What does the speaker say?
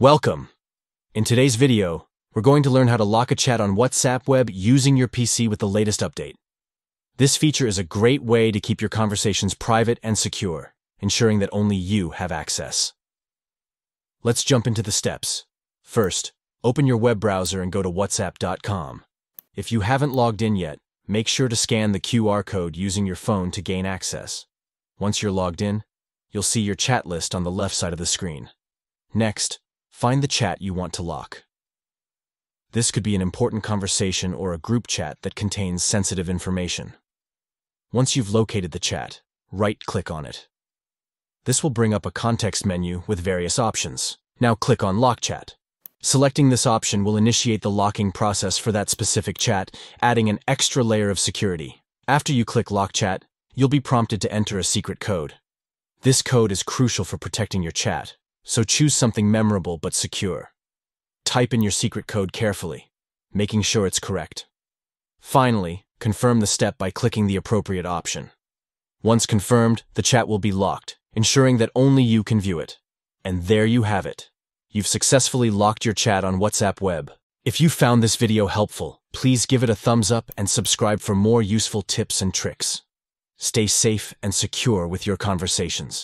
Welcome! In today's video, we're going to learn how to lock a chat on WhatsApp web using your PC with the latest update. This feature is a great way to keep your conversations private and secure, ensuring that only you have access. Let's jump into the steps. First, open your web browser and go to whatsapp.com. If you haven't logged in yet, make sure to scan the QR code using your phone to gain access. Once you're logged in, you'll see your chat list on the left side of the screen. Next, Find the chat you want to lock. This could be an important conversation or a group chat that contains sensitive information. Once you've located the chat, right-click on it. This will bring up a context menu with various options. Now click on Lock Chat. Selecting this option will initiate the locking process for that specific chat, adding an extra layer of security. After you click Lock Chat, you'll be prompted to enter a secret code. This code is crucial for protecting your chat. So choose something memorable but secure. Type in your secret code carefully, making sure it's correct. Finally, confirm the step by clicking the appropriate option. Once confirmed, the chat will be locked, ensuring that only you can view it. And there you have it. You've successfully locked your chat on WhatsApp web. If you found this video helpful, please give it a thumbs up and subscribe for more useful tips and tricks. Stay safe and secure with your conversations.